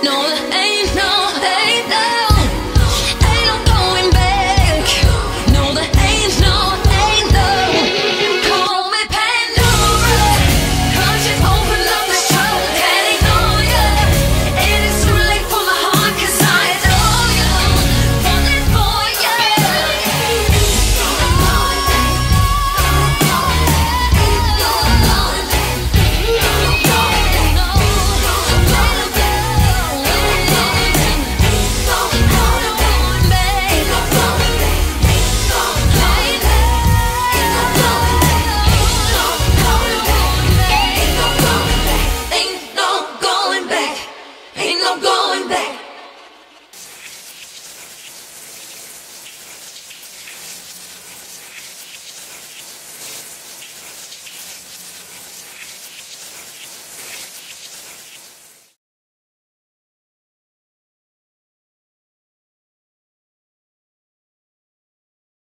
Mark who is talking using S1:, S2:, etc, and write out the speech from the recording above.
S1: No, there ain't no